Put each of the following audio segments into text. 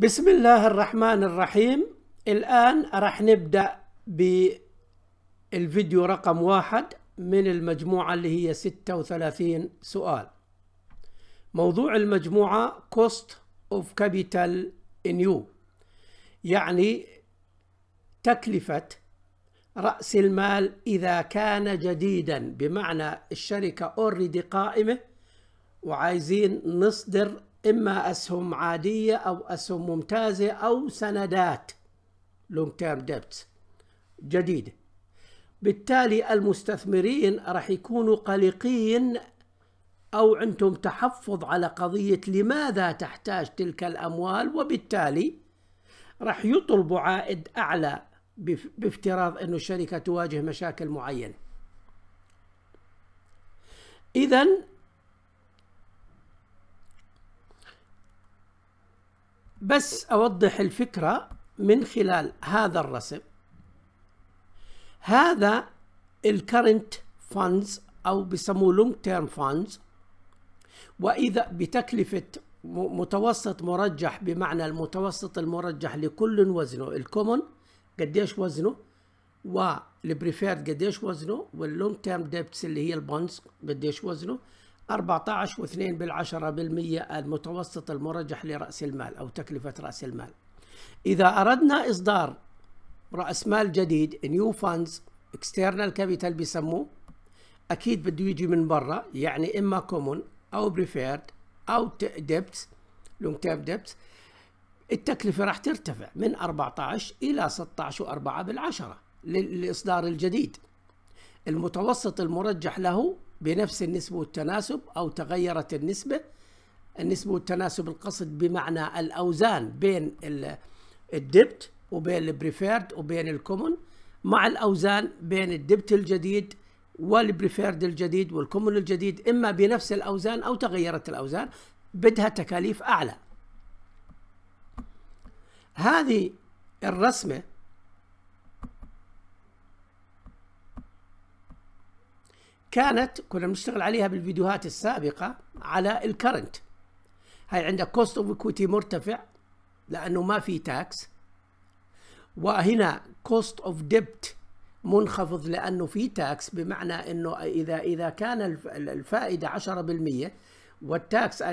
بسم الله الرحمن الرحيم. الآن راح نبدأ بالفيديو رقم واحد من المجموعة اللي هي 36 سؤال. موضوع المجموعة Cost of Capital in You. يعني تكلفة رأس المال إذا كان جديدا. بمعنى الشركة اوريدي قائمة وعايزين نصدر إما أسهم عادية أو أسهم ممتازة أو سندات long term debts جديدة بالتالي المستثمرين راح يكونوا قلقين أو عندهم تحفظ على قضية لماذا تحتاج تلك الأموال وبالتالي راح يطلبوا عائد أعلى بافتراض أن الشركة تواجه مشاكل معينة. إذا بس أوضح الفكرة من خلال هذا الرسم. هذا ال current funds أو بسموه long term funds وإذا بتكلفة متوسط مرجح بمعنى المتوسط المرجح لكل وزنه ال common قديش وزنه وال preferred قديش وزنه وال long term debts اللي هي ال bonds قديش وزنه. 14 و2 بالعشرة بالمية المتوسط المرجح لرأس المال أو تكلفة رأس المال. إذا أردنا إصدار رأس مال جديد new funds external capital بيسموه أكيد بده يجي من برا يعني إما common أو preferred أو debt long term debt التكلفة راح ترتفع من 14 إلى 16 و4 بالعشرة للإصدار الجديد. المتوسط المرجح له بنفس النسبة والتناسب أو تغيرت النسبة. النسبة والتناسب القصد بمعنى الأوزان بين ال debt وبين ال preferred وبين ال common مع الأوزان بين ال debt الجديد وال preferred الجديد وال common الجديد إما بنفس الأوزان أو تغيرت الأوزان بدها تكاليف أعلى. هذه الرسمة كانت كنا بنشتغل عليها بالفيديوهات السابقة على ال current هاي عندك cost of equity مرتفع لأنه ما في tax وهنا cost of debt منخفض لأنه في tax بمعنى أنه إذا إذا كان الفائدة 10% وال tax 40%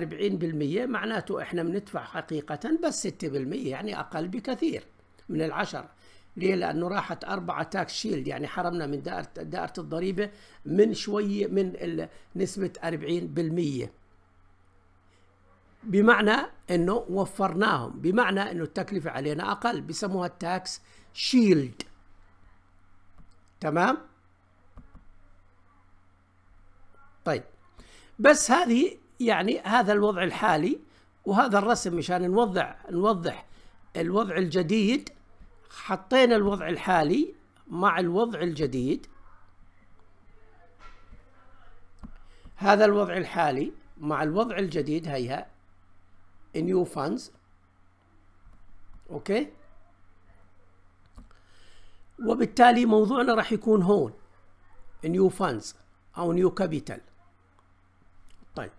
معناته إحنا بندفع حقيقة بس 6% يعني أقل بكثير من العشرة. ليه؟ لأنه راحت أربعة tax shield يعني حرمنا من دائرة, دائرة الضريبة من شوية من نسبة 40% بمعنى أنه وفرناهم بمعنى أنه التكلفة علينا أقل بسموها ال tax shield تمام؟ طيب بس هذه يعني هذا الوضع الحالي وهذا الرسم مشان نوضح نوضح الوضع الجديد حطينا الوضع الحالي مع الوضع الجديد. هذا الوضع الحالي مع الوضع الجديد هيها new funds. أوكي؟ وبالتالي موضوعنا راح يكون هون new funds أو new capital. طيب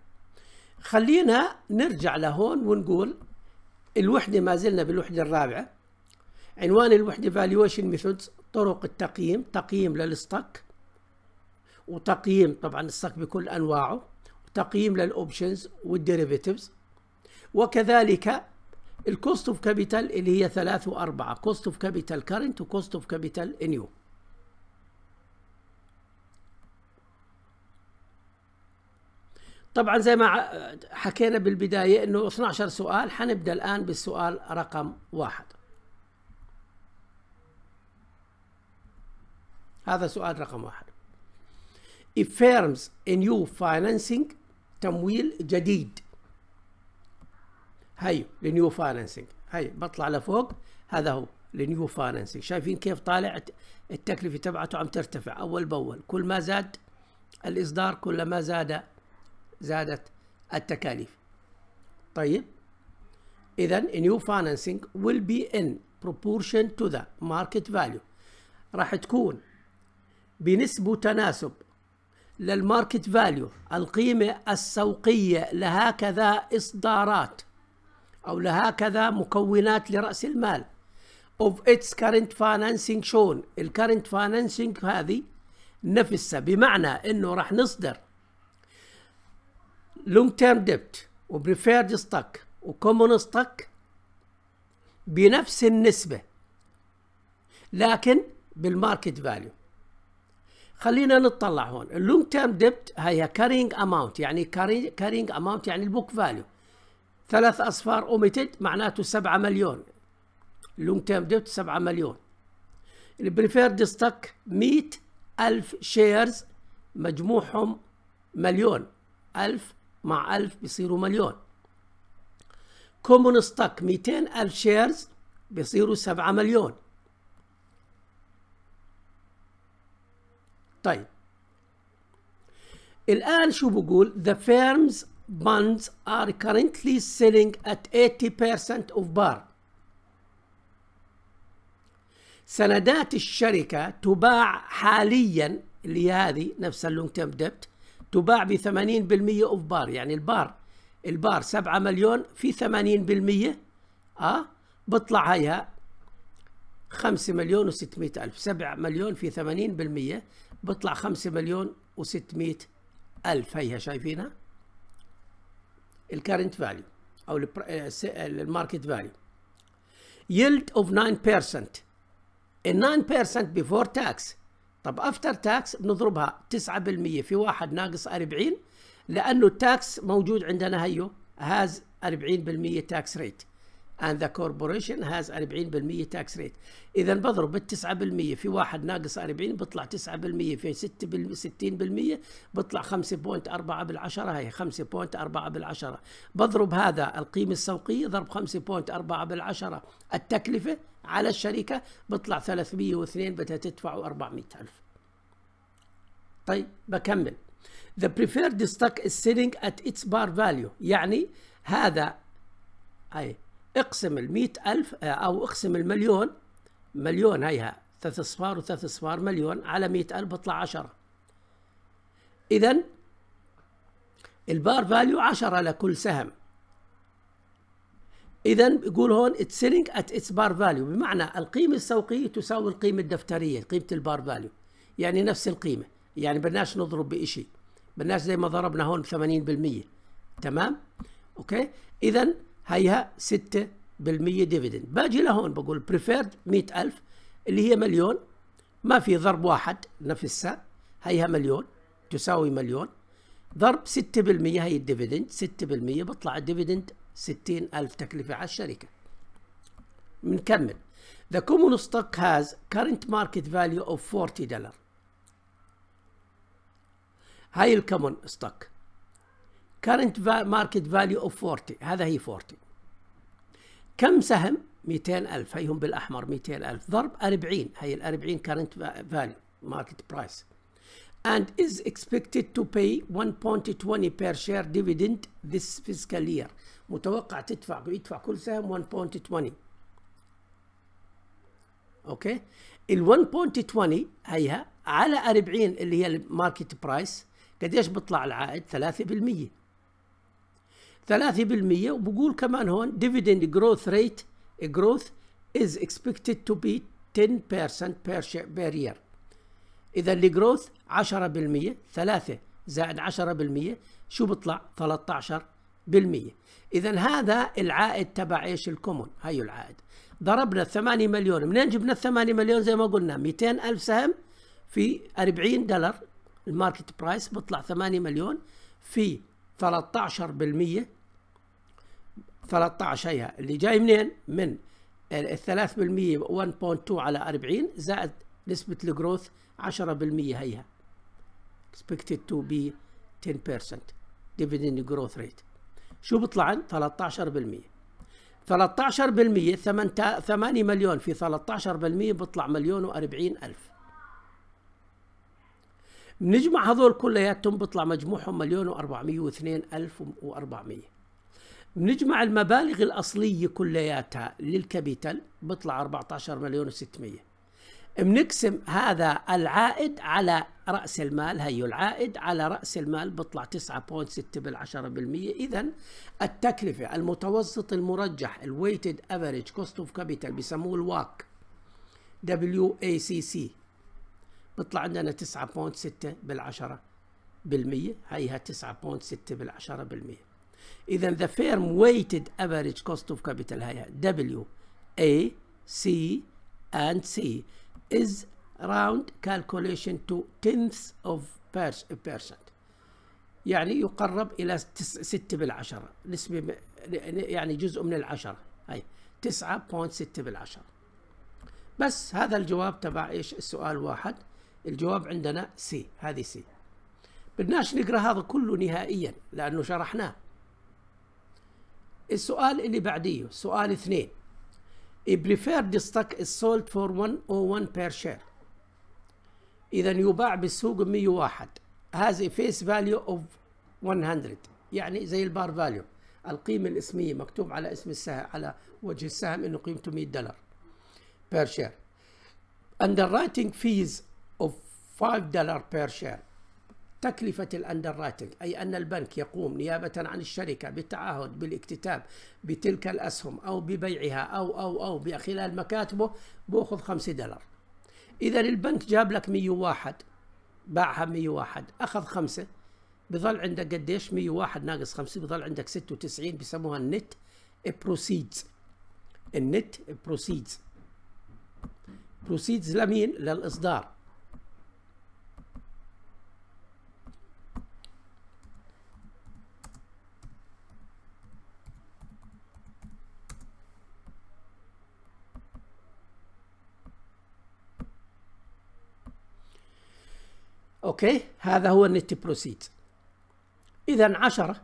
خلينا نرجع لهون ونقول الوحدة ما زلنا بالوحدة الرابعة. عنوان الوحدة valuation methods طرق التقييم تقييم لل stock وتقييم طبعا ال stock بكل أنواعه وتقييم لل options وال derivatives وكذلك ال cost of capital اللي هي ثلاث وأربعة cost of capital current و cost of capital new طبعا زي ما حكينا بالبداية إنه 12 سؤال حنبدأ الآن بالسؤال رقم واحد. هذا سؤال رقم واحد. If a firm's new financing تمويل جديد. هيو ل new financing هي بطلع لفوق. هذا هو ل new financing شايفين كيف طالع؟ التكلفة تبعته عم ترتفع أول بأول. كل ما زاد الإصدار كل ما زاد زادت التكاليف. طيب. إذا new financing will be in proportion to the market value. راح تكون بنسبة تناسب لل market value القيمة السوقية لهكذا إصدارات أو لهكذا مكونات لرأس المال. Of its current financing shown ال current financing هذه نفسها بمعنى إنه راح نصدر long term debt و preferred stock و common stock بنفس النسبة لكن بال market value خلينا نطلع هون. ال long term debt هي carrying amount يعني carrying amount يعني ال book value ثلاث أصفار اوميتد معناته 7 مليون. ال long term debt 7 مليون. ال preferred stock 100 ألف shares مجموعهم مليون. ألف مع ألف بيصيروا مليون. common stock 200 ألف shares بيصيروا 7 مليون. طيب. الآن شو بقول؟ The firm's bonds are currently selling at 80% of par. سندات الشركة تباع حاليا اللي هذه نفس ال long term debt تباع ب 80% of par يعني ال par ال par 7 مليون في 80% آه بطلع هيها 5 مليون و600 ألف 7 مليون في 80% بطلع 5 مليون و600 ألف هيها شايفينها؟ ال current value أو ال market value. yield of 9% ال 9% before tax. طب after tax بنضربها 9% في واحد ناقص 40 لأنه ال tax موجود عندنا هيو has 40% tax rate and the corporation has 40% tax rate. اذا بضرب ال 9% في واحد ناقص 40 بيطلع 9% في 60% بيطلع 5.4 بالعشرة هي 5.4 بالعشرة. بضرب هذا القيمة السوقية ضرب 5.4 بالعشرة. التكلفة على الشركة بيطلع 302 بدها تدفعوا 400 ألف. طيب بكمل. The preferred stock is selling at its bar value. يعني هذا هاي اقسم ال ألف آه، أو اقسم المليون مليون هيها ثلاث أصفار وثلاث أصفار مليون على مئة ألف بطلع عشرة. إذا البار فاليو عشرة لكل سهم. إذا يقول هون it's selling at its par value بمعنى القيمة السوقية تساوي القيمة الدفترية قيمة ال par value يعني نفس القيمة يعني بدناش نضرب بشيء بدناش زي ما ضربنا هون 80% تمام؟ okay؟ اذا هيها 6% dividend باجي لهون بقول preferred 100000 اللي هي مليون. ما في ضرب واحد نفسها هيها مليون تساوي مليون. ضرب 6% هي ال dividend 6% بطلع ال dividend 60000 تكلفة على الشركة. بنكمل The common stock has current market value of 40 دولار هاي ال common stock current market value of 40 هذا هي 40 كم سهم؟ 200 ألف. هيهم بالأحمر 200 ألف. ضرب 40 هي ال 40 current value market price. And is expected to pay 1.20 per share dividend this fiscal year. متوقع تدفع يدفع كل سهم 1.20 okay ال 1.20 هيها على 40 اللي هي ال market price قديش بيطلع العائد؟ 3% 3% وبقول كمان هون dividend growth rate growth is expected to be 10% per, per year. إذا ال growth 10% 3 زائد 10% شو بيطلع 13% إذا هذا العائد تبع إيش؟ ال common. هيو العائد. ضربنا 8 مليون. منين جبنا 8 مليون؟ زي ما قلنا 200 ألف سهم في 40 دولار. ال market price بيطلع 8 مليون في 13% 13 هيها اللي جاي منين؟ من ال 3% 1.2 على 40 زائد نسبة الجروث 10% هيها. Expected to be 10% dividend growth rate. شو بيطلع 13% 13% 8 مليون في 13% بيطلع مليون و40 ألف. بنجمع هذول كلياتهم بيطلع مجموعهم مليون و402 ألف و400 بنجمع المبالغ الأصلية كلياتها لل capital بيطلع 14 مليون و600 بنقسم هذا العائد على رأس المال هي العائد على رأس المال بيطلع 9.6 بالعشرة بالمية. إذا التكلفة المتوسط المرجح ال weighted average cost of capital بيسموه الواك دبليو اي سي سي بيطلع عندنا 9.6 بالعشرة بالمية. هيها 9.6 بالعشرة بالمية. إذا the firm weighted average cost of capital هي W A C and C is round calculation to tenths of percent. يعني يقرب إلى 6 بالعشرة. نسبة يعني جزء من العشرة. هي 9.6 بالعشرة. بس هذا الجواب تبع إيش؟ السؤال واحد. الجواب عندنا C هذه C بدناش نقرأ هذا كله نهائيا لأنه شرحناه. السؤال اللي بعديه سؤال اثنين. A preferred stock is sold for 101 per share. إذا يباع بالسوق 101 هذه face value of 100 يعني زي ال par value. القيمة الاسمية مكتوب على اسم السهم على وجه السهم إنه قيمته 100 دولار per share. Underwriting fees of 5 دولار per share. تكلفة ال underwriting أي أن البنك يقوم نيابة عن الشركة بالتعهد بالاكتتاب بتلك الأسهم أو ببيعها أو أو أو خلال مكاتبه بأخذ 5 دولار. إذا البنك جاب لك 101 باعها 101 أخذ خمسة بظل عندك قديش؟ 101 ناقص 5 بظل عندك 96 بسموها النت proceeds ال net proceeds proceeds لمين؟ للإصدار. okay؟ هذا هو ال net proceed اذا 10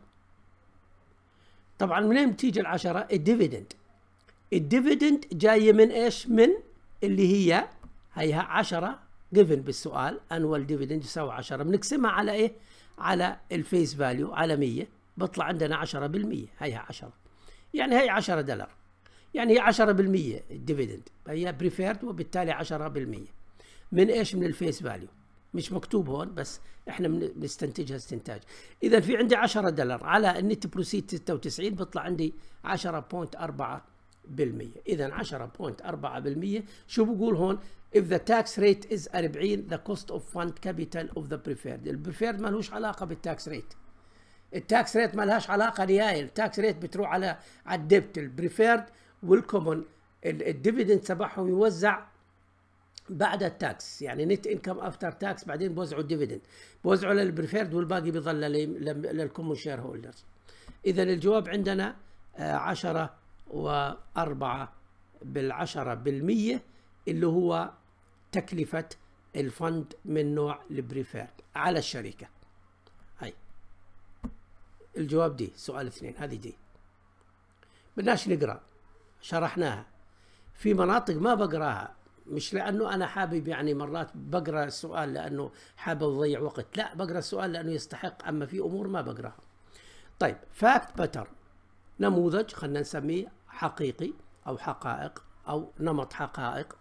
طبعا منين تيجي العشرة؟ ال dividend ال dividend جاية من إيش؟ من اللي هي هيها 10 given بالسؤال. annual dividend يساوي 10 بنقسمها على إيه؟ على ال face value على 100 بيطلع عندنا 10% هيها 10 يعني هي 10 دولار. يعني هي 10% ال dividend هي preferred وبالتالي 10% من إيش؟ من ال face value مش مكتوب هون بس إحنا بنستنتجها استنتاج. إذا في عندي 10 دولار على ال net proceed 96 بيطلع عندي 10.4 بالمية. إذا 10.4% شو بقول هون؟ If the tax rate is 40 the cost of fund capital of the preferred. ال preferred ما لهوش علاقة بال tax rate ال tax rate ما لهاش علاقة نهائي ال tax rate بتروح على على الديبت البريفيرد والكومون الديفيدند تبعهم يوزع بعد ال tax يعني net income after tax بعدين بوزعوا ال dividend بوزعوا لل preferred والباقي بيظل لل common shareholders إذا الجواب عندنا آه، عشرة وأربعة بالعشرة بالمية اللي هو تكلفة ال fund من نوع ال preferred على الشركة. هاي. الجواب D سؤال اثنين. هذه D. بدناش نقرأ. شرحناها. في مناطق ما بقراها. مش لأنه أنا حابب يعني مرات بقرأ السؤال لأنه حابب أضيع وقت. لا بقرأ السؤال لأنه يستحق أما في أمور ما بقرأها. طيب fact pattern نموذج خلينا نسميه حقيقي أو حقائق أو نمط حقائق.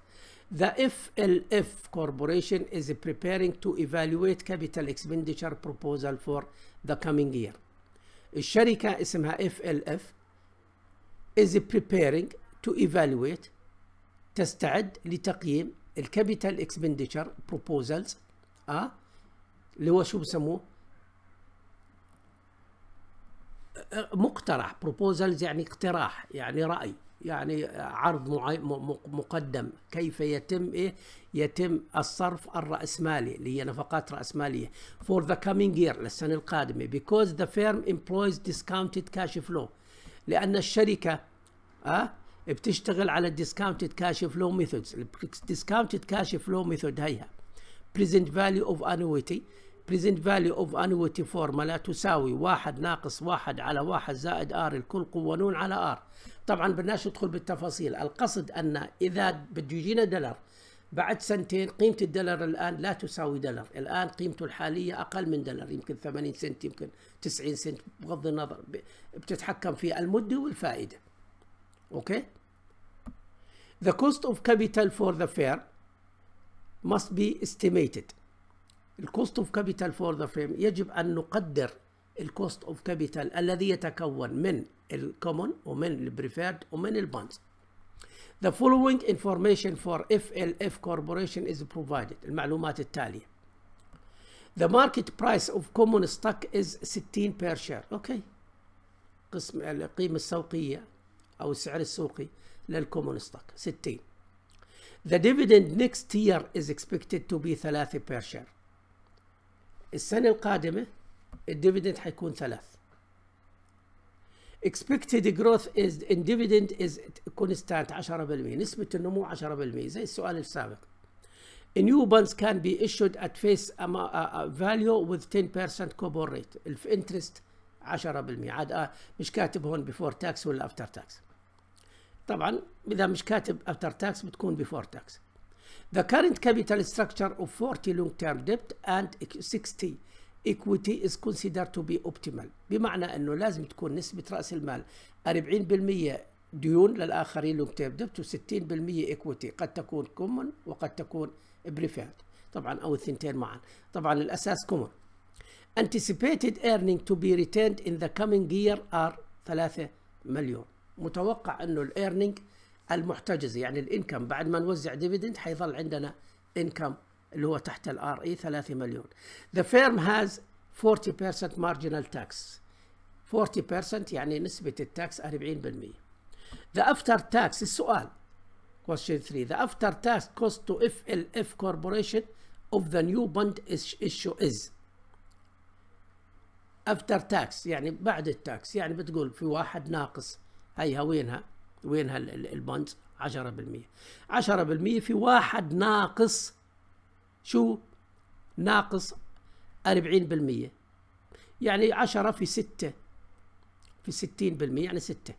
The FLF Corporation is preparing to evaluate capital expenditure proposal for the coming year. الشركة اسمها FLF is preparing to evaluate تستعد لتقييم ال capital expenditure proposals آه اللي هو شو بسموه؟ مقترح proposals يعني اقتراح يعني رأي يعني عرض مقدم كيف يتم إيه؟ يتم الصرف الرأسمالي اللي هي نفقات رأسمالية for the coming year للسنة القادمة because the firm employs discounted cash flow لأن الشركة أه بتشتغل على ال discounted cash flow methods ال discounted cash flow method هيها present value of annuity present value of annuity formula تساوي واحد ناقص واحد على واحد زائد R الكل قانون على R طبعا بدناش ندخل بالتفاصيل. القصد أن إذا بده يجينا دولار بعد سنتين قيمة الدولار الآن لا تساوي دولار. الآن قيمته الحالية أقل من دولار يمكن 80 سنت يمكن 90 سنت بغض النظر بتتحكم في المدة والفائدة. Okay? The cost of capital for the firm must be estimated ال cost of capital for the firm يجب ان نقدر ال cost of capital الذي يتكون من ال common ومن ال preferred ومن ال bonds The following information for FLF Corporation is provided المعلومات التالية The market price of common stock is 60 per share okay قسم القيمة السوقية أو السعر السوقي لل common stock 60 The dividend next year is expected to be 3 per share السنة القادمة ال dividend حيكون ثلاث expected growth is in dividend is constant 10% نسبة النمو 10% زي السؤال السابق new bonds can be issued at face value with 10% coupon rate الانترست 10% عاد مش كاتب هون before tax ولا after tax. طبعا إذا مش كاتب after tax بتكون before tax. The current capital structure of 40 long term debt and 60 equity is considered to be optimal. بمعنى إنه لازم تكون نسبة رأس المال 40% ديون للآخرين long term debt و60% equity قد تكون common وقد تكون preferred طبعا أو الثنتين معا. طبعا الأساس common anticipated earning to be retained in the coming year are 3 مليون متوقع انه الايرنينج المحتجزه يعني الانكم بعد ما نوزع ديفيدند حيظل عندنا انكم اللي هو تحت الار اي 3 مليون. The firm has 40% marginal tax. 40% يعني نسبة التاكس 40%. The after tax السؤال question 3 The after tax cost to FLF corporation of the new bond issue is after tax يعني بعد ال tax يعني بتقول في واحد ناقص. هيها وينها؟ وينها البوند 10% 10% في واحد ناقص شو؟ ناقص 40% يعني 10 في 6 في 60% يعني 6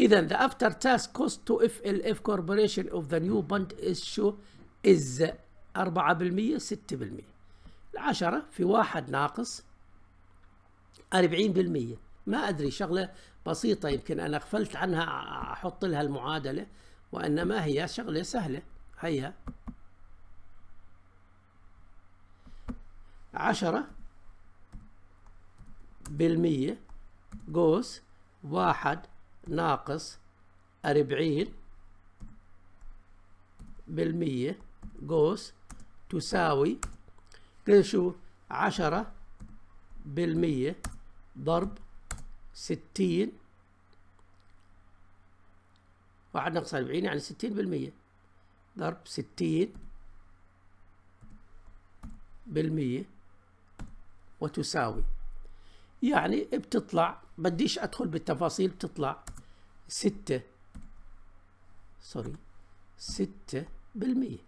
إذا the after tax cost to FLF corporation of the new bond issue is 4% 6% العشرة في واحد ناقص 40% ما أدري شغلة بسيطة يمكن أنا غفلت عنها أحط لها المعادلة وإنما هي شغلة سهلة. هيها عشرة بالمية قوس واحد ناقص أربعين بالمية قوس تساوي كده شو؟ عشرة بالمية ضرب ستين. واحد ناقص أربعين يعني ستين بالمية. ضرب ستين بالمية وتساوي. يعني بتطلع بديش أدخل بالتفاصيل بتطلع ستة. سوري ستة بالمية.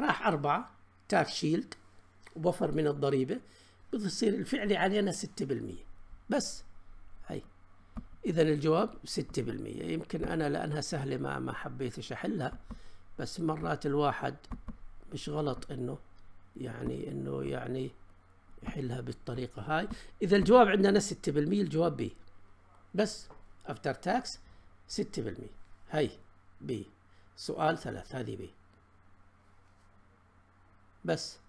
راح أربعة تاك شيلد وبفر من الضريبة بتصير الفعلي علينا ستة بالمية. بس. هي إذا الجواب ستة بالمية. يمكن أنا لأنها سهلة ما ما حبيتش أحلها. بس مرات الواحد مش غلط إنه يعني إنه يعني يحلها بالطريقة هاي. إذا الجواب عندنا ستة بالمية الجواب بي. بس. أفتر تاكس ستة بالمية. هاي. بي. سؤال ثلاث. هذه بي. بس.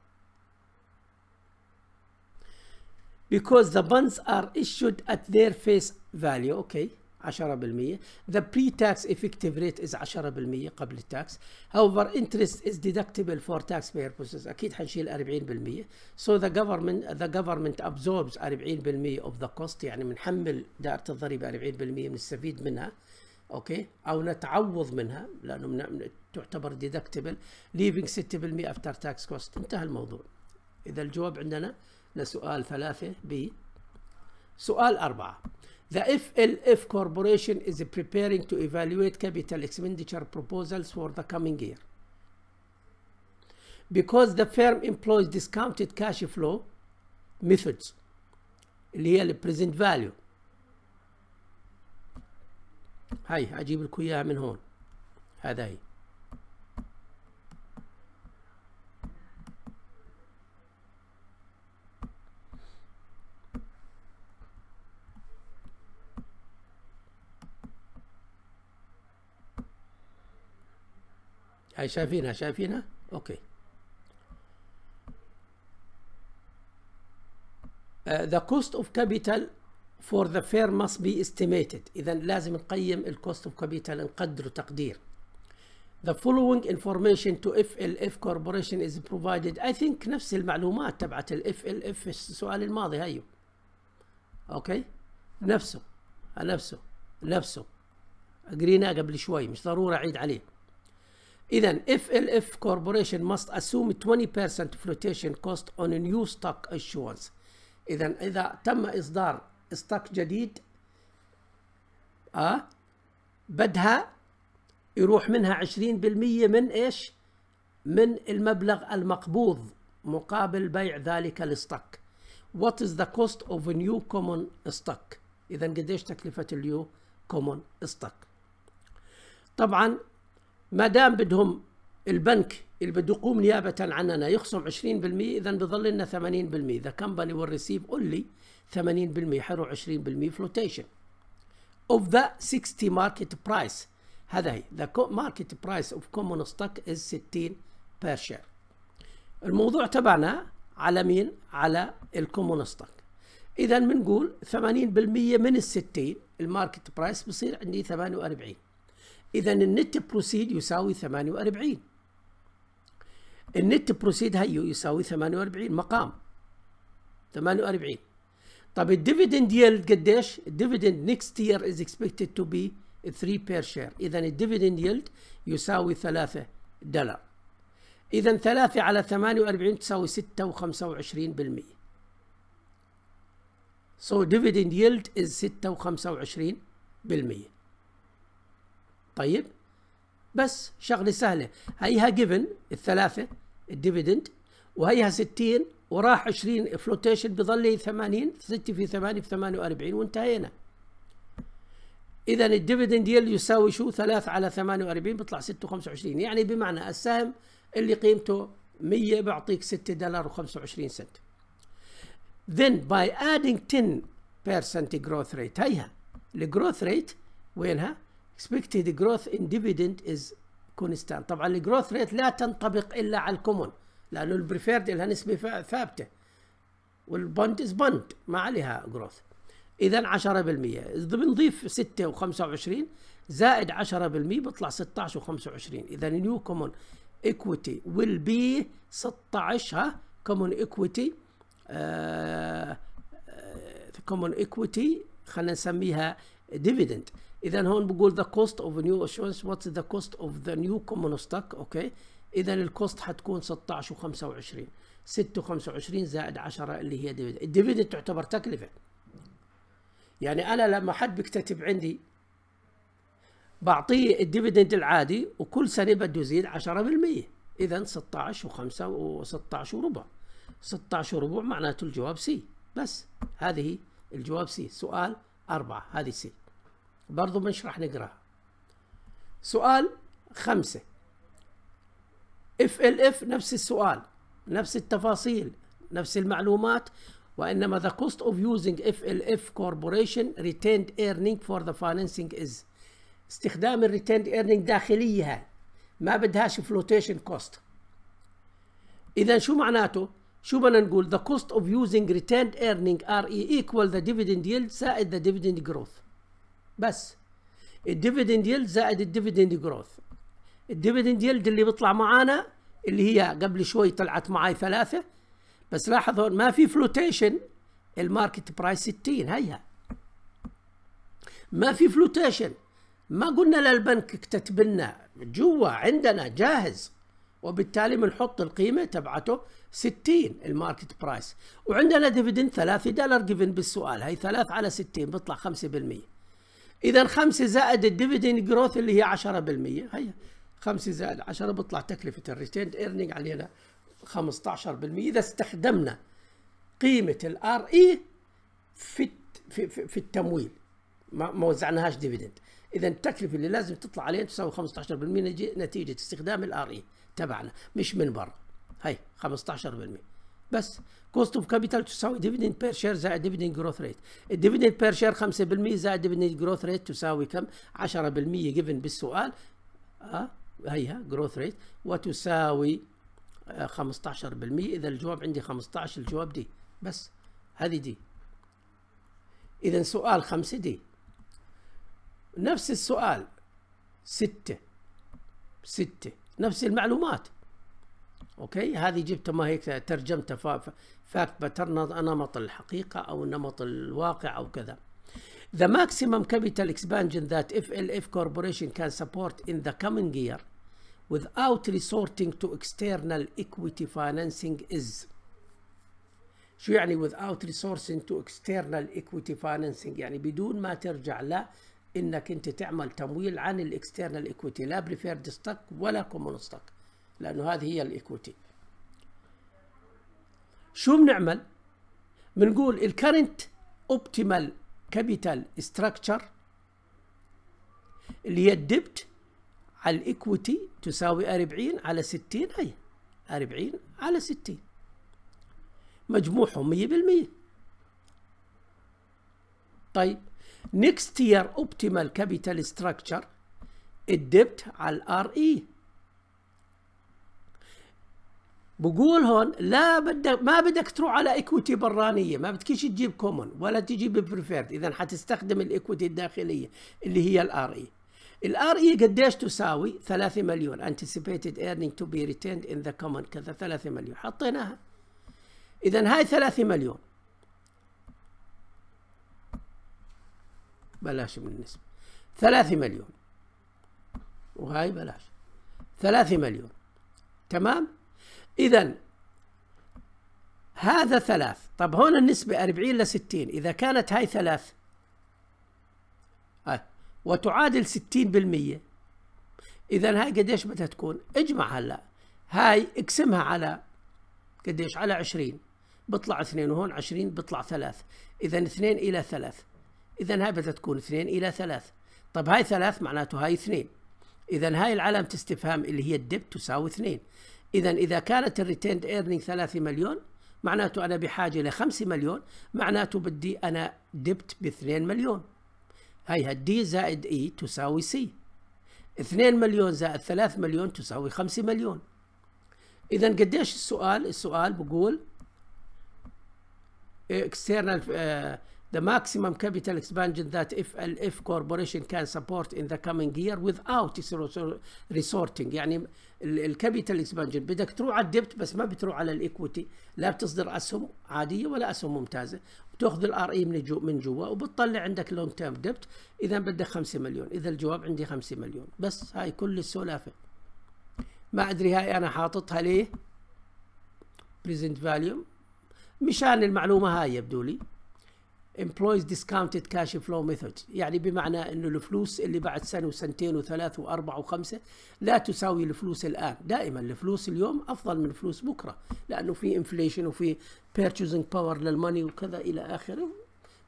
Because the bonds are issued at their face value okay 10% the pre-tax effective rate is 10% قبل التاكس however interest is deductible for tax purposes أكيد حنشيل 40% so the government the government absorbs 40% of the cost يعني بنحمل دائرة الضريبة 40% بنستفيد منها أوكي أو نتعوض منها لأنه تعتبر deductible leaving 6% after tax cost انتهى الموضوع اذا الجواب عندنا لسؤال ثلاثة ب سؤال أربعة The FLF Corporation is preparing to evaluate capital expenditure proposals for the coming year. Because the firm employs discounted cash flow methods اللي هي ال present value هاي أجيب لكم إياها من هون هذا هي هاي شايفينها شايفينها؟ أوكي. Uh, the cost of capital for the firm must be estimated. اذا لازم نقيم ال cost of capital نقدره تقدير. The following information to FLF Corporation is provided. I think نفس المعلومات تبعت ال FLF السؤال الماضي هيو. okay؟ نفسه نفسه نفسه. قريناه قبل شوي مش ضروري أعيد عليه. إذا if LF corporation must assume 20% flotation cost on a new stock issuance إذا إذا تم إصدار stock جديد آه بدها يروح منها 20% من إيش؟ من المبلغ المقبوض مقابل بيع ذلك ال stock. What is the cost of a new common stock؟ إذا قديش تكلفة ال new common stock؟ طبعا ما دام بدهم البنك اللي بده يقوم نيابة عننا يخصم 20% إذا بظل لنا 80% The company will receive only 80% حيروح 20% flotation. Of the 60 market price. هذا هي. The market price of common stock is 60 per share. الموضوع تبعنا على مين؟ على ال common stock إذا بنقول 80% من ال 60 ال market price بصير عندي 48 إذا ال net proceed يساوي 48 ال net proceed هيو يساوي 48 مقام 48 طب ال dividend yield قديش؟ ال dividend next year is expected to be 3 per share اذا ال dividend yield يساوي 3 دولار. اذا 3 على 48 تساوي 6 و25% So dividend yield is 6 و25% طيب. بس شغلة سهلة. هيها given الثلاثة ال dividend وهيها 60 وراح 20 flotation لي 80 6 في 8 في 48 وانتهينا. اذا ال dividend yield يساوي شو؟ 3 على 48 بيطلع 6 و25 يعني بمعنى السهم اللي قيمته 100 بعطيك 6 دولار و25 سنت. Then by adding 10% growth rate هيها. ال growth rate وينها؟ Expected growth in dividend is constant. طبعا ال growth rate لا تنطبق إلا على ال common لأنه ال preferred لها نسبة ثابتة. وال bond is bond ما عليها growth اذا 10% إذا بنضيف 6 و25 زائد 10% بيطلع 16 و25 إذا new common equity will be 16 ها؟ common equity common equity خلينا نسميها dividend اذا هون بقول the cost of new issuance what's the cost of the new common stock okay اذا ال cost حتكون 16 و25 6 و25 زائد 10 اللي هي dividend ال dividend تعتبر تكلفة. يعني أنا لما حد بيكتتب عندي بعطيه ال dividend العادي وكل سنة بده يزيد 10% اذا 16 و5 و16 وربع 16 وربع معناته الجواب C بس هذه الجواب C سؤال أربعة. هذه C برضو بنشرح نقراها سؤال خمسة FLF نفس السؤال نفس التفاصيل نفس المعلومات وإنما the cost of using FLF corporation retained earning for the financing is استخدام ال retained earning داخليها ما بدهاش flotation cost إذا شو معناته؟ شو بدنا نقول the cost of using retained earning RE equal the dividend yield زائد the dividend growth بس. ال dividend yield زائد ال dividend growth. ال dividend yield اللي بيطلع معانا اللي هي قبل شوي طلعت معي ثلاثة. بس لاحظوا ما في flotation ال market price 60 هيها ما في flotation ما قلنا للبنك اكتتب لنا جوا عندنا جاهز وبالتالي بنحط القيمة تبعته 60 ال market price وعندنا dividend 3 دولار given بالسؤال. هي 3 على 60 بيطلع 5% إذا 5 زائد ال dividend growth اللي هي 10% هي 5 زائد 10 بيطلع تكلفة ال retained earning علينا 15% إذا استخدمنا قيمة ال RE في في التمويل ما وزعناهاش dividend إذا التكلفة اللي لازم تطلع علينا تساوي 15% نتيجة استخدام ال RE تبعنا مش من برا. هي 15% بس. cost of capital تساوي dividend per share زائد dividend growth rate ال dividend per share 5% زائد dividend growth rate تساوي كم؟ 10% given بالسؤال. آه هيها growth rate وتساوي 15% إذا الجواب عندي 15 الجواب D بس. هذه D إذا سؤال خمسة D نفس السؤال. ستة. ستة. نفس المعلومات. okay هذه جبتها ما هيك ترجمتها fact pattern نمط الحقيقة أو نمط الواقع أو كذا The maximum capital expansion that FLF Corporation can support in the coming year without resorting to external equity financing is شو يعني without resorting to external equity financing يعني بدون ما ترجع لا انك انت تعمل تمويل عن ال external equity لا preferred stock ولا common stock لأنه هذه هي ال equity. شو بنعمل؟ بنقول ال current optimal capital structure اللي هي ال debt على ال equity تساوي 40 على 60 هي 40 على 60 مجموعهم 100% طيب next year optimal capital structure ال debt على ال RE بقول هون لا بدك ما بدك تروح على equity برانية ما بدكش تجيب common ولا تجيب preferred اذا حتستخدم ال equity الداخلية اللي هي ال RE ال RE قديش تساوي؟ 3 مليون. anticipated earning to be retained in the coming كذا 3 مليون. حطيناها. اذا هاي 3 مليون. بلاش من النسبة 3 مليون. وهاي بلاش. 3 مليون. تمام؟ إذا هذا ثلاث. طب هون النسبة 40 ل 60 إذا كانت هاي ثلاث هاي وتعادل 60% إذا هاي قديش بدها تكون؟ اجمع هلا. هاي اقسمها على قديش؟ على 20 بيطلع اثنين وهون 20 بيطلع ثلاث. إذا اثنين إلى ثلاث. إذا هاي بدها تكون اثنين إلى ثلاث. طب هاي ثلاث معناته هاي اثنين. إذا هاي العلامة استفهام اللي هي ال debt تساوي اثنين. إذا إذا كانت ال retained earning 3 مليون معناته أنا بحاجة ل 5 مليون معناته بدي أنا debt ب 2 مليون. هاي ال D زائد E تساوي C 2 مليون زائد 3 مليون تساوي 5 مليون. إذا قديش السؤال؟ السؤال بقول external uh, the maximum capital expansion that if corporation can support in the coming year without resorting يعني ال capital expansion بدك تروح على ال debt بس ما بتروح على ال equity لا بتصدر أسهم عادية ولا أسهم ممتازة. بتأخذ ال RE من جو من جوا وبتطلع عندك long term debt إذا بدك 5 مليون. إذا الجواب عندي 5 مليون. بس هاي كل السالفة. ما أدري هاي أنا حاططها ليه؟ Present value مشان المعلومة هاي يبدو لي. Employs discounted cash flow method يعني بمعنى إنه الفلوس اللي بعد سنة وسنتين وثلاث وأربع وخمسة لا تساوي الفلوس الآن. دائما الفلوس اليوم أفضل من فلوس بكرة لأنه في inflation وفي purchasing power لل money وكذا إلى آخره.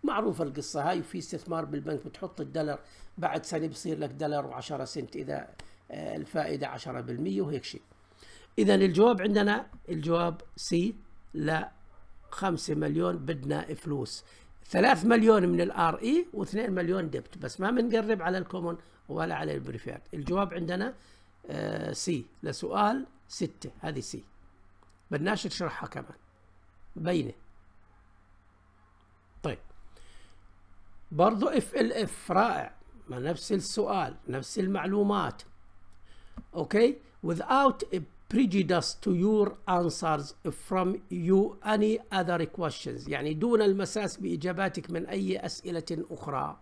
معروفة القصة هاي وفي استثمار بالبنك بتحط الدولار بعد سنة بصير لك دولار و10 سنت إذا آه، الفائدة 10% وهيك شيء. اذا الجواب عندنا الجواب C لا 5 مليون بدنا فلوس. 3 مليون من ال RE و2 مليون debt بس ما بنقرب على ال common ولا على ال preferred. الجواب عندنا آه C. لسؤال 6 هذه C. بدناش نشرحها كمان. بينة. طيب. برضو اف ال اف رائع. ما نفس السؤال نفس المعلومات. okay؟ without prejudice to your answers from you any other questions. يعني دون المساس بإجاباتك من أي أسئلة أخرى.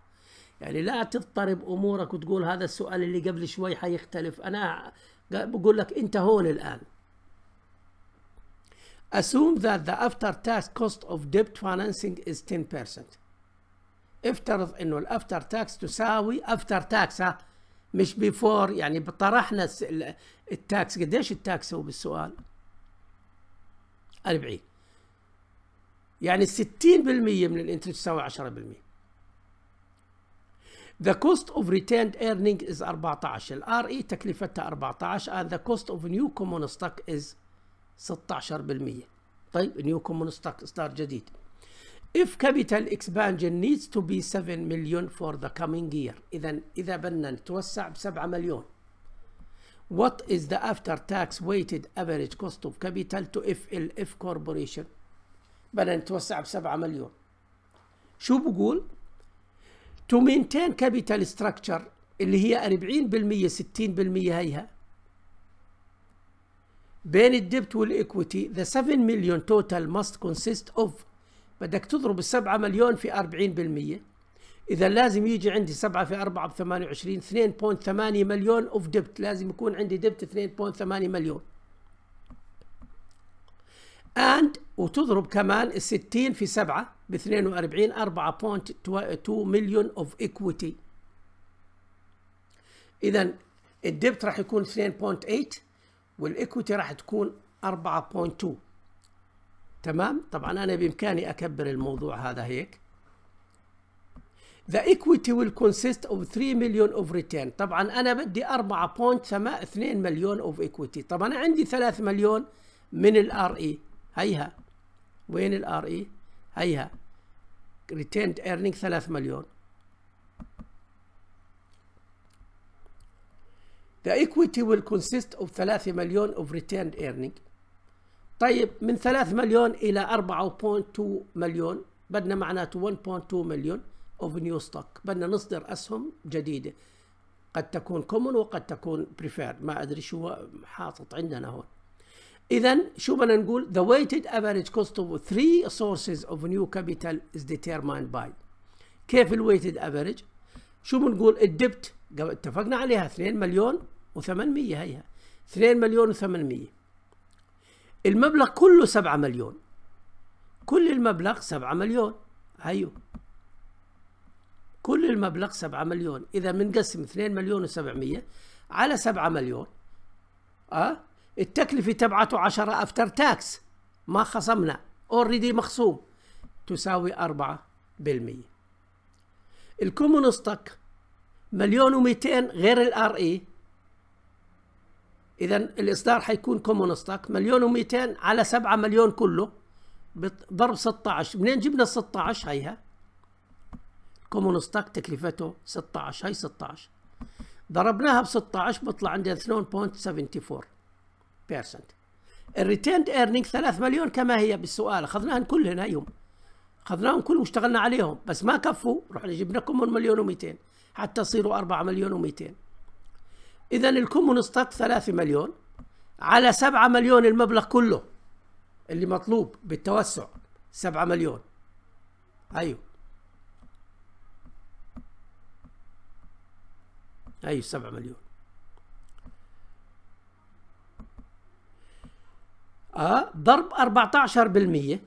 يعني لا تضطرب أمورك وتقول هذا السؤال اللي قبل شوي حيختلف. أنا بقول لك أنت هون الآن. Assume that the after tax cost of debt financing is 10% افترض إنه ال after tax تساوي after tax ها؟ مش before يعني طرحنا ال tax. قديش ال tax هو بالسؤال؟ 40 يعني 60% من الانترست تساوي 10% The cost of retained earning is 14 الار اي تكلفتها 14 and the cost of new common stock is 16% طيب نيو common stock ستار جديد. If capital expansion needs to be 7 million for the coming year إذا إذا بدنا نتوسع ب 7 مليون what is the after tax weighted average cost of capital to FLF corporation بدنا نتوسع بسبعة مليون شو بقول to maintain capital structure اللي هي 40% 60% هيها بين ال debt وال equity the 7 مليون total must consist of بدك تضرب السبعة مليون في 40% إذا لازم يجي عندي 7 في 4 ب 28 2.8 مليون of debt لازم يكون عندي debt 2.8 مليون. and وتضرب كمان ال 60 في 7 ب 42 4.2 مليون of equity إذا ال debt راح يكون 2.8 وال equity راح تكون 4.2 تمام؟ طبعا أنا بإمكاني أكبر الموضوع هذا هيك. The equity will consist of 3 million of retained. طبعا أنا بدي 4.2 مليون of equity. طبعا أنا عندي 3 مليون من ال RE هيها. وين ال RE هيها. retained earning 3 مليون. The equity will consist of 3 مليون of retained earning. طيب من 3 مليون إلى 4.2 مليون بدنا معناته 1.2 مليون of new stock بدنا نصدر أسهم جديدة. قد تكون common وقد تكون preferred ما أدري شو حاطط عندنا هون. اذا شو بدنا نقول؟ The weighted average cost of three sources of new capital is determined by. كيف ال weighted average شو بنقول؟ ال debt اتفقنا عليها. 2 مليون و800 هيها. 2 مليون و800 المبلغ كله 7 مليون. كل المبلغ 7 مليون. هيو كل المبلغ 7 مليون. إذا بنقسم 2 مليون و700 على 7 مليون آه؟ التكلفة تبعته 10 after tax ما خصمنا. already مخصوم. تساوي 4% ال common stock مليون و200 غير ال RE اذا الإصدار حيكون common stock مليون و200 على 7 مليون كله ضرب 16 منين جبنا ال 16 هيها؟ common stock تكلفته 16 هي 16 ضربناها ب 16 بيطلع عندنا 2.74% ال retained earning 3 مليون كما هي بالسؤال. أخذناهن كلهن يوم. أخذناهم كلهم واشتغلنا عليهم. بس ما كفوا. رحنا جبنا common مليون و200 حتى يصيروا 4 مليون و200 اذا ال common stock 3 مليون على 7 مليون المبلغ كله اللي مطلوب بالتوسع 7 مليون. أيوه. أي 7 مليون. آه ضرب 14%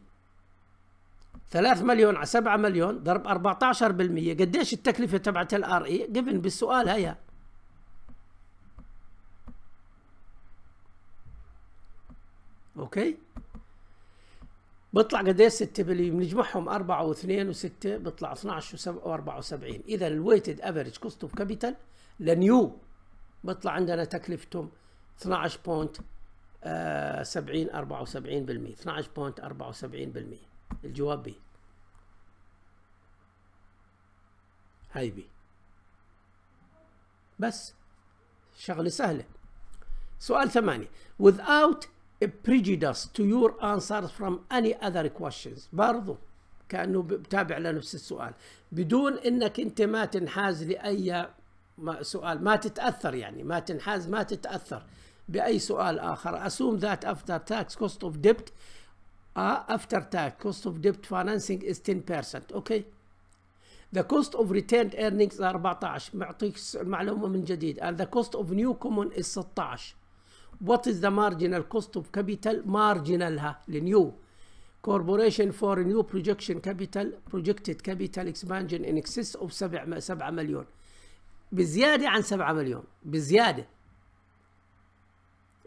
3 مليون على 7 مليون ضرب 14% قديش التكلفة تبعت ال R E؟ given بالسؤال هيا. أوكي؟ بيطلع قديش 6 بليون؟ بنجمعهم 4 و2 و6 بيطلع 12 و74 إذا ال weighted average cost of capital ل new بيطلع عندنا تكلفتهم 12 point 70 74% 12.74% الجواب B. هاي B. بس. شغلة سهلة. سؤال ثمانية. Without prejudice to your answers from any other questions برضو كأنه بتابع لنفس السؤال بدون انك انت ما تنحاز لأي سؤال ما تتاثر يعني ما تنحاز ما تتاثر باي سؤال اخر assume that after tax cost of debt uh, after tax cost of debt financing is 10% okay the cost of retained earnings 14 معطيك المعلومه من جديد and the cost of new common is 16 what is the marginal cost of capital? Marginal ها ل new corporation for new projection capital projected capital expansion in excess of 7 7 مليون بزيادة عن 7 مليون. بزيادة.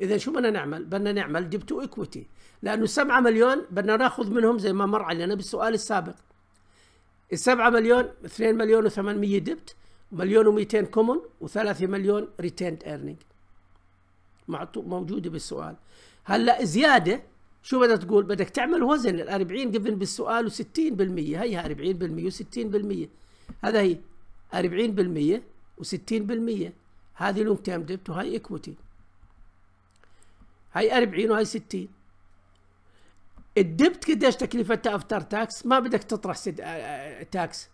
إذا شو بدنا نعمل؟ بدنا نعمل debt to equity لأنه 7 مليون بدنا ناخذ منهم زي ما مر علينا بالسؤال السابق. ال 7 مليون 2 مليون و800 debt مليون و200 common و3 مليون retained earning موجودة بالسؤال. هلأ زيادة شو بدك تقول؟ بدك تعمل وزن ال 40 قبل بالسؤال و60% هي 40% و60% هذا هي. 40% و60% هذه long term debt وهاي equity هاي 40 وهي 60 ال debt قديش تكلفتها after tax ما بدك تطرح سد... tax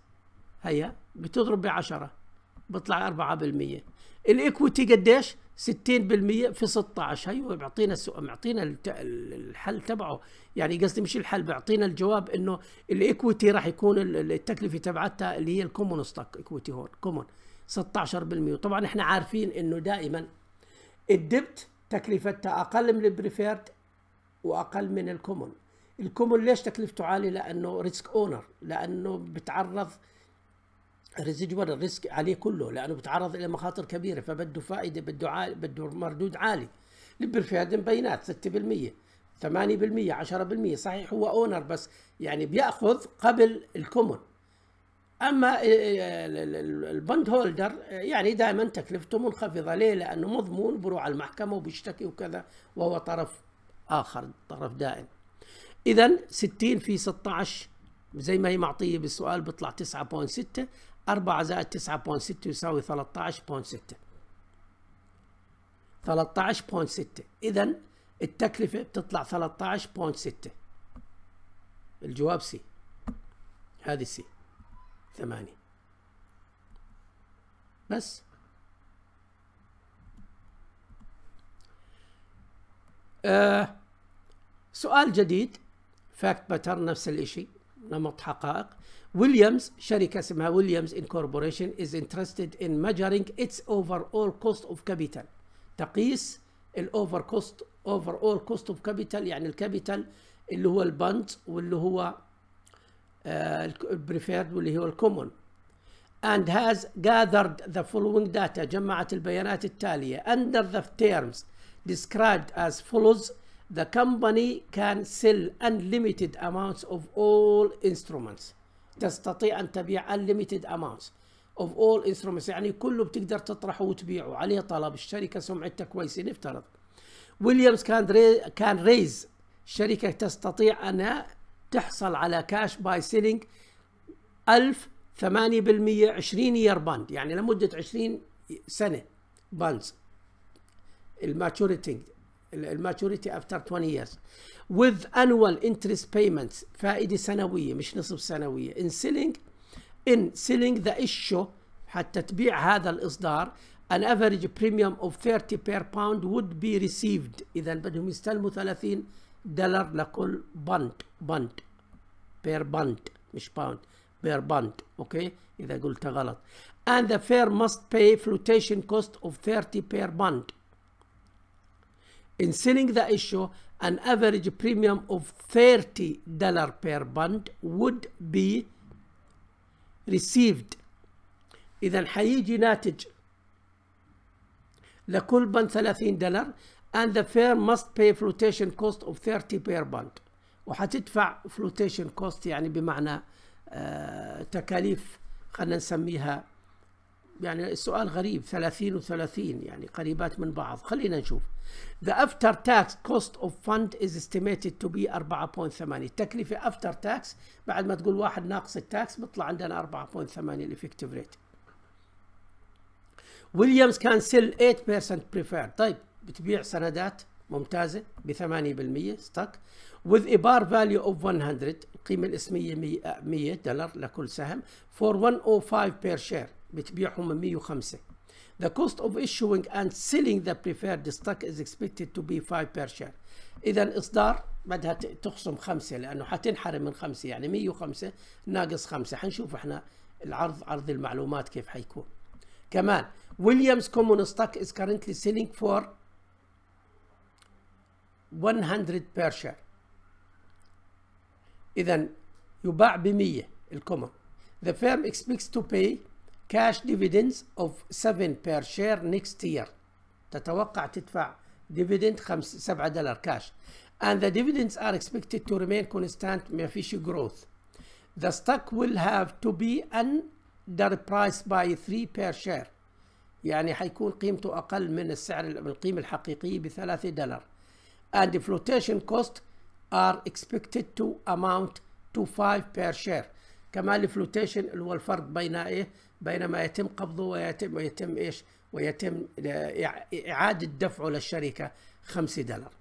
هيا. بتضرب ب 10 بيطلع 4% ال equity قديش؟ 60% في 16 هيو بيعطينا السؤال معطينا الحل تبعه. يعني قصدي مش الحل بيعطينا الجواب إنه ال equity راح يكون التكلفة تبعتها اللي هي ال common stock equity هون common. 16% وطبعا إحنا عارفين إنه دائما ال debt تكلفتها أقل من ال preferred وأقل من ال common. ال common ليش تكلفته عالية؟ لأنه risk owner لأنه بتعرض residual ال risk عليه كله لأنه بتعرض إلى مخاطر كبيرة فبده فائدة بده عالي بده مردود عالي ال preferred مبينات 6% 8% 10% صحيح هو owner بس يعني بيأخذ قبل ال common أما البند هولدر يعني دائما تكلفته منخفضة ليه؟ لأنه مضمون بروح على المحكمة وبيشتكي وكذا وهو طرف آخر طرف دائم. اذا 60 في 16 زي ما هي معطية بالسؤال بيطلع 9.6 4 زائد 9.6 يساوي 13.6 13.6 اذا التكلفة بتطلع 13.6 الجواب سي. هذه سي. ثمانية. بس. آه سؤال جديد. fact pattern نفس الإشي. نمط حقائق. ويليامز شركة اسمها ويليامز انكوربوريشن is interested in measuring its overall cost of capital تقيس الاوفر كوست اوفر اول كوست اوف كابيتال يعني الكابيتال اللي هو البند واللي هو البريفيرد واللي هو الكومون and has gathered the following data جمعت البيانات التالية under the terms described as follows the company can sell unlimited amounts of all instruments تستطيع أن تبيع unlimited amounts of all instruments. يعني كله بتقدر تطرحه وتبيعه. عليه طلب. الشركة سمعتها كويسة نفترض ويليامز can can raise الشركة تستطيع أن تحصل على cash by selling 1000 8% 20 year bond يعني لمدة 20 سنة bonds ال maturity ال maturity after 20 years. with annual interest payments فائدة سنوية مش نصف سنوية in selling in selling the issue حتى تبيع هذا الإصدار an average premium of 30 per pound would be received إذا بدهم يستلموا 30 دولار لكل بند بند بير بند مش باوند بير بند اوكي اذا قلت غلط and the fair must pay flotation cost of 30 per bond in selling the issue an average premium of 30 dollar per bond would be received اذا حيجي ناتج لكل bond 30 دولار and the firm must pay flotation cost of 30 per bond وحتدفع flotation cost يعني بمعنى آه تكاليف خلينا نسميها يعني السؤال غريب 30 و30 يعني قريبات من بعض. خلينا نشوف. The after tax cost of fund is estimated to be 4.8 التكلفة after tax بعد ما تقول واحد ناقص ال tax بيطلع عندنا 4.8 ال effective rate Williams can sell 8% preferred طيب بتبيع سندات ممتازة ب 8% stock with a par value of 100 القيمة الاسمية 100 دولار لكل سهم for 105 per share. بتبيعهم 105 The cost of issuing and selling the preferred stock is expected to be 5 per share إذا إصدار بدها تخصم خمسة لأنه حتنحرم من خمسة يعني 105 ناقص خمسة حنشوف إحنا العرض عرض المعلومات كيف حيكون كمان Williams common stock is currently selling for 100 per share إذا يباع ب 100 ال common The firm expects to pay cash dividends of 7 per share next year تتوقع تدفع dividend 5 7 دولار كاش and the dividends are expected to remain constant ما فيش growth the stock will have to be underpriced by 3 per share يعني حيكون قيمته أقل من السعر القيمة الحقيقية بثلاثة دولار and the flotation cost are expected to amount to 5 per share كمان ال flotation اللي هو الفرق بين إيه؟ بين ما يتم قبضه ويتم ويتم إيش؟ ويتم إعادة دفعه للشركة 5 دولار.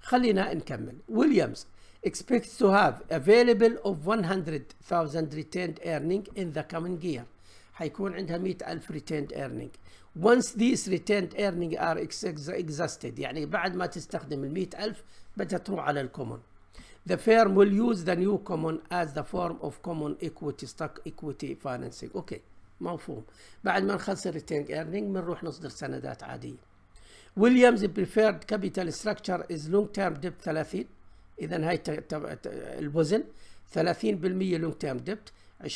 خلينا نكمل. ويليامز expects to have available of 100,000 retained earning in the coming year. حيكون عندها 100,000 retained earning. Once these retained earning are exhausted يعني بعد ما تستخدم ال 100,000 بدها تروح على الكومون. The firm will use the new common as the form of common equity stock equity financing. أوكي مفهوم. بعد ما نخلص ال retained earning بنروح نصدر سندات عادية. Williams preferred capital structure is long term debt 30 إذا هاي الوزن 30% long term debt 20%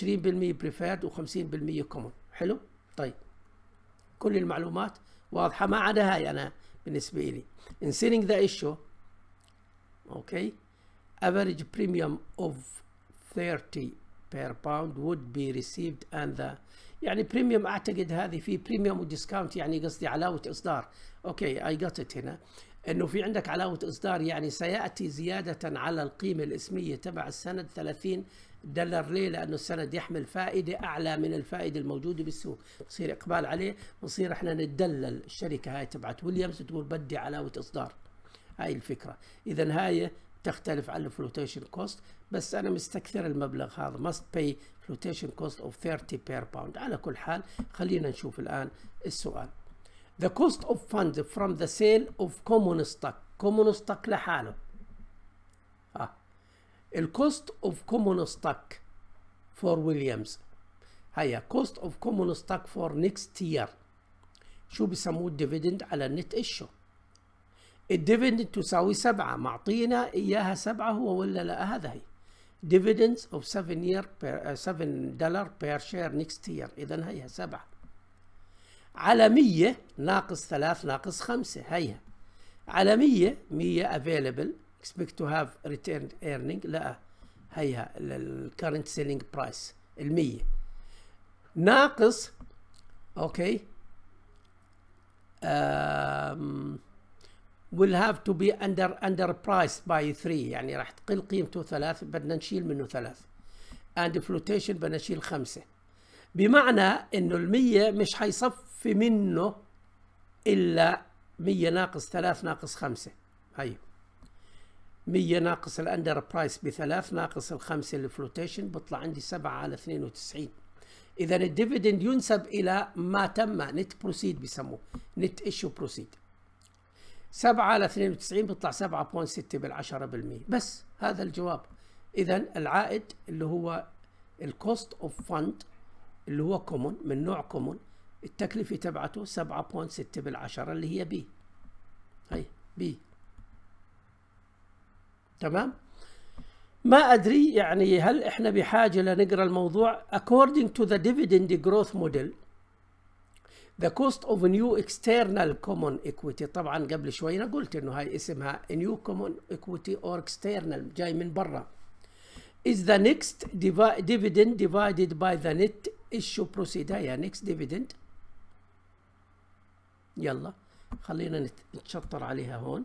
preferred و50% common حلو؟ طيب. كل المعلومات واضحة؟ ما عدا هاي أنا بالنسبة لي in selling the issue okay. Average premium of 30 per bond would be received and the يعني premium أعتقد هذه في premium و discount يعني قصدي علاوة إصدار. أوكي هاي جت هنا. إنه في عندك علاوة إصدار يعني سيأتي زيادة على القيمة الإسمية تبع السند 30 دولار. ليه؟ لأنه السند يحمل فائدة أعلى من الفائدة الموجودة بالسوق، بصير إقبال عليه، بصير إحنا نتدلل الشركة هاي تبعت. ويليامز تقول بدي علاوة إصدار. هاي الفكرة، اذا هاي تختلف عن ال flotation cost بس أنا مستكثر المبلغ هذا. Must pay flotation cost of 30 per bond على كل حال خلينا نشوف الآن السؤال. The cost of funds from the sale of common stock. Common stock لحاله. آه. ال cost of common stock for Williams هيا cost of common stock for next year شو بسموه الديفيدند على النت ايشو الديفيدند تساوي سبعة معطينا إياها سبعة هو ولا لا؟ هذا هي. Dividends of 7 year per 7 دولار per share next year. إذا هيها سبعة. على 100 ناقص 3 ناقص 5 هيها. على 100 100 available. Expect to have returned earning. لا هيها ال current selling price ال 100 ناقص أوكي. um, will have to be under under priced by 3 يعني راح تقل قيمته ثلاث بدنا نشيل منه ثلاث. And flotation بدنا نشيل خمسة. بمعنى إنه المية مش حيصفي منه إلا 100 ناقص 3 ناقص 5 هي 100 ناقص ال under price بثلاث ناقص الخمسة ال flotation بيطلع عندي 7 على 92 إذا ال dividend ينسب إلى ما تم net proceed بسموه. net issue proceed 7 على 92 بيطلع 7.6 بالعشرة بالمية. بس هذا الجواب. اذا العائد اللي هو ال cost of fund اللي هو common من نوع common التكلفة تبعته 7.6 بالعشرة اللي هي بي هي بي تمام؟ ما أدري يعني هل إحنا بحاجة لنقرأ الموضوع. According to the dividend growth model The cost of new external common equity طبعا قبل شوي أنا قلت انه هاي اسمها new common equity or external جاي من برا is the next dividend divided by the net issue proceed هي next dividend يلا خلينا نتشطر عليها هون